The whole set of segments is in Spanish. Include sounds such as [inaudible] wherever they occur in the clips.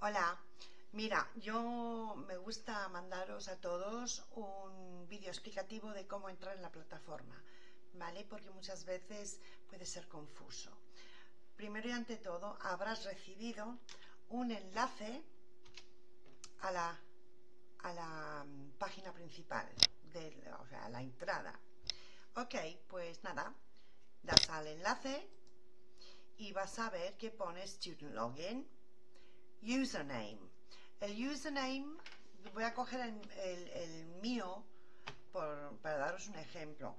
Hola, mira, yo me gusta mandaros a todos un vídeo explicativo de cómo entrar en la plataforma, ¿vale? Porque muchas veces puede ser confuso. Primero y ante todo, habrás recibido un enlace a la, a la mm, página principal, o sea, a la entrada. Ok, pues nada, das al enlace y vas a ver que pone Student Login username. El username, voy a coger el, mío para daros un ejemplo.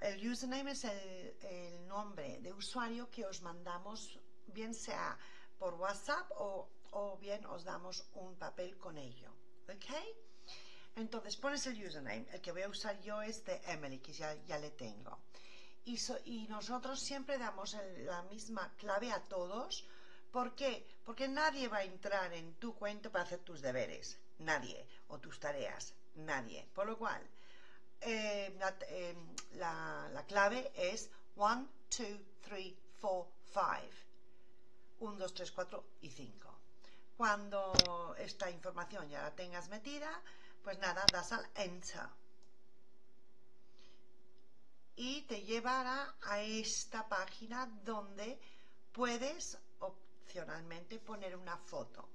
El username es el, nombre de usuario que os mandamos, bien sea por WhatsApp o, bien os damos un papel con ello. ¿Ok? Entonces pones el username. El que voy a usar yo es de Emily, que ya, ya le tengo. Y, y nosotros siempre damos la misma clave a todos ¿Por qué? Porque nadie va a entrar en tu cuento para hacer tus deberes. Nadie. O tus tareas. Nadie. Por lo cual, eh, eh, la, clave es 1, 2, 3, 4, 5. 1, 2, 3, 4 y 5. Cuando esta información ya la tengas metida, pues nada, das al Enter. Y te llevará a esta página donde puedes poner una foto.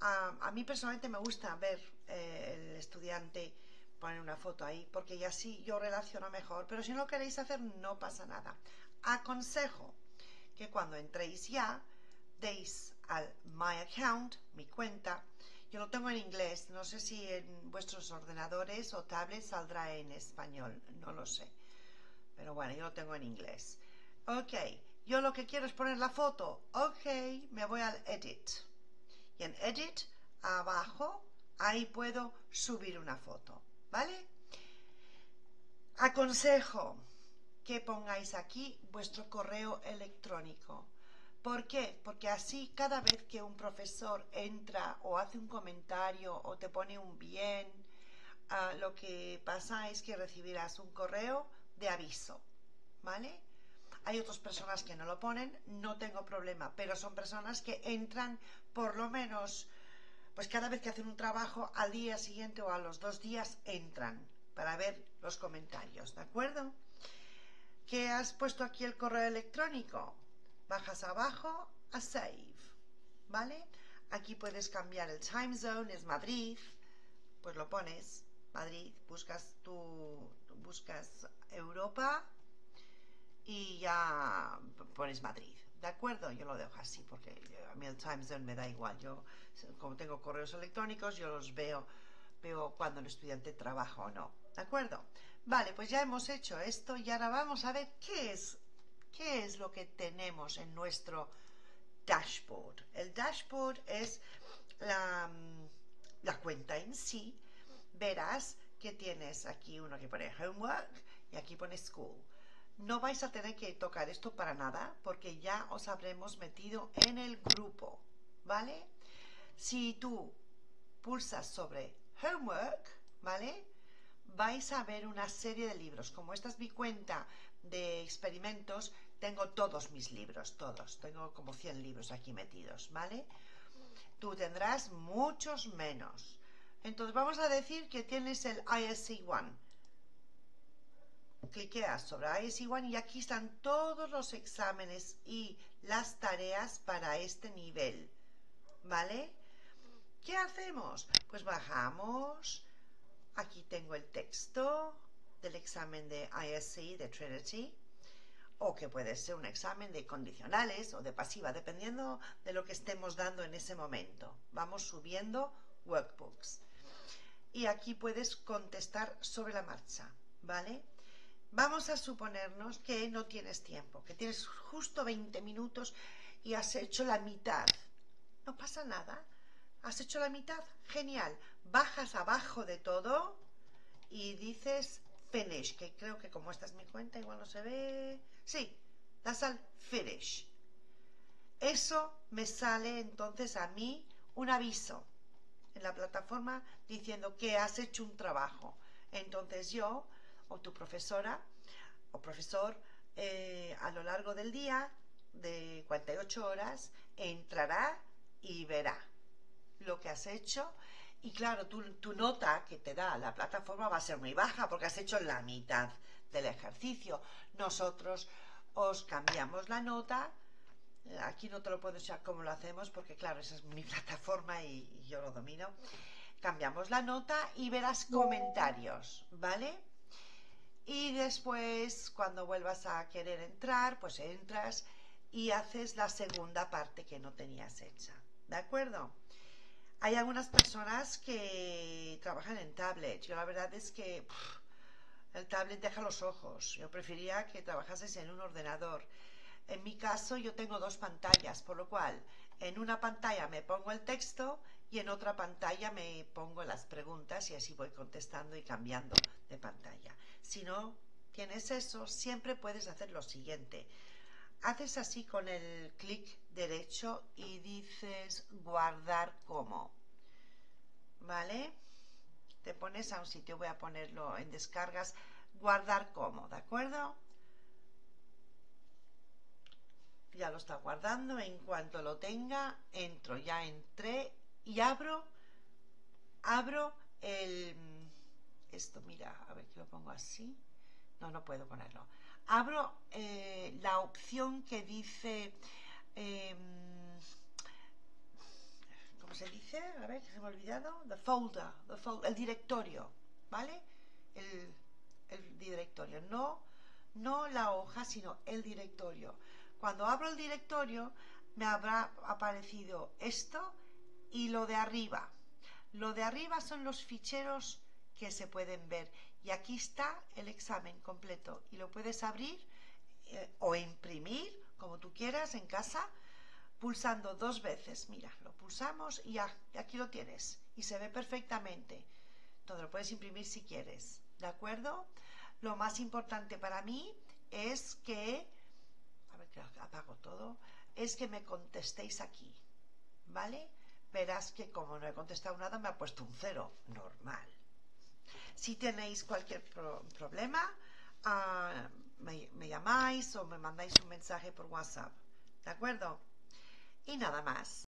A, mí personalmente me gusta ver eh, el estudiante poner una foto ahí porque ya así yo relaciono mejor, pero si no lo queréis hacer no pasa nada. Aconsejo que cuando entréis ya deis al My Account, mi cuenta, yo lo tengo en inglés, no sé si en vuestros ordenadores o tablets saldrá en español, no lo sé. Pero bueno, yo lo tengo en inglés. Ok, yo lo que quiero es poner la foto. Ok, me voy al Edit. Y en Edit, abajo, ahí puedo subir una foto. ¿Vale? Aconsejo que pongáis aquí vuestro correo electrónico. ¿Por qué? Porque así cada vez que un profesor entra o hace un comentario o te pone un bien, ah, lo que pasa es que recibirás un correo de aviso. ¿Vale? Hay otras personas que no lo ponen, no tengo problema, pero son personas que entran por lo menos, pues cada vez que hacen un trabajo, al día siguiente o a los dos días entran para ver los comentarios, ¿de acuerdo? ¿Qué has puesto aquí el correo electrónico? Bajas abajo a Save, ¿vale? Aquí puedes cambiar el time zone, es Madrid, pues lo pones, Madrid, buscas tu, buscas Europa, y ya pones Madrid. ¿De acuerdo? Yo lo dejo así porque a mí el time zone me da igual. Yo, como tengo correos electrónicos, yo los veo, veo cuando el estudiante trabaja o no. ¿De acuerdo? Vale, pues ya hemos hecho esto y ahora vamos a ver qué es, qué es lo que tenemos en nuestro dashboard. El dashboard es la, la cuenta en sí. Verás que tienes aquí uno que pone homework y aquí pone school. No vais a tener que tocar esto para nada porque ya os habremos metido en el grupo, ¿vale? Si tú pulsas sobre Homework, ¿vale? Vais a ver una serie de libros. Como esta es mi cuenta de experimentos, tengo todos mis libros, todos. Tengo como 100 libros aquí metidos, ¿vale? Tú tendrás muchos menos. Entonces vamos a decir que tienes el ISC 1 cliqueas sobre ISC1 y aquí están todos los exámenes y las tareas para este nivel. ¿Vale? ¿Qué hacemos? Pues bajamos. Aquí tengo el texto del examen de ISC de Trinity o que puede ser un examen de condicionales o de pasiva, dependiendo de lo que estemos dando en ese momento. Vamos subiendo workbooks. Y aquí puedes contestar sobre la marcha, ¿vale? Vamos a suponernos que no tienes tiempo, que tienes justo 20 minutos y has hecho la mitad. No pasa nada. ¿Has hecho la mitad? Genial. Bajas abajo de todo y dices finish, que creo que como esta es mi cuenta, igual no se ve. Sí, das al finish. Eso me sale entonces a mí un aviso en la plataforma diciendo que has hecho un trabajo. Entonces yo o tu profesora o profesor eh, a lo largo del día de 48 horas entrará y verá lo que has hecho. Y claro, tu, tu nota que te da la plataforma va a ser muy baja porque has hecho la mitad del ejercicio. Nosotros os cambiamos la nota. Aquí no te lo puedo enseñar cómo lo hacemos porque claro, esa es mi [laughs] plataforma y, y yo lo domino. Cambiamos la nota y verás comentarios, ¿vale? Y después, cuando vuelvas a querer entrar, pues entras y haces la segunda parte que no tenías hecha. ¿De acuerdo? Hay algunas personas que trabajan en tablet. Yo la verdad es que el tablet deja los ojos. Yo prefería que trabajases en un ordenador. En mi caso yo tengo dos pantallas, por lo cual en una pantalla me pongo el texto y en otra pantalla me pongo las preguntas y así voy contestando y cambiando de pantalla. Si no tienes eso, siempre puedes hacer lo siguiente. Haces así con el clic derecho y dices guardar como. ¿Vale? Te pones a un sitio, voy a ponerlo en descargas, guardar como, ¿de acuerdo? Ya lo está guardando, en cuanto lo tenga, entro, ya entré y abro, abro el esto, mira, a ver que lo pongo así. No, no puedo ponerlo. Abro eh, la opción que dice, eh, ¿cómo se dice? A ver, que se me ha olvidado. The folder, the folder, el directorio, ¿vale? El, el directorio, no, no la hoja, sino el directorio. Cuando abro el directorio, me habrá aparecido esto y lo de arriba. Lo de arriba son los ficheros que se pueden ver. Y aquí está el examen completo y lo puedes abrir eh, o imprimir como tú quieras en casa pulsando dos veces. Mira, lo pulsamos y, ya, aquí lo tienes y se ve perfectamente. Todo lo puedes imprimir si quieres, ¿de acuerdo? Lo más importante para mí es que, a ver que apago todo, es que me contestéis aquí, ¿vale? Verás que como no he contestado nada me ha puesto un cero, normal. Si tenéis cualquier pro problema, me, me llamáis o me mandáis un mensaje por WhatsApp. ¿De acuerdo? Y nada más.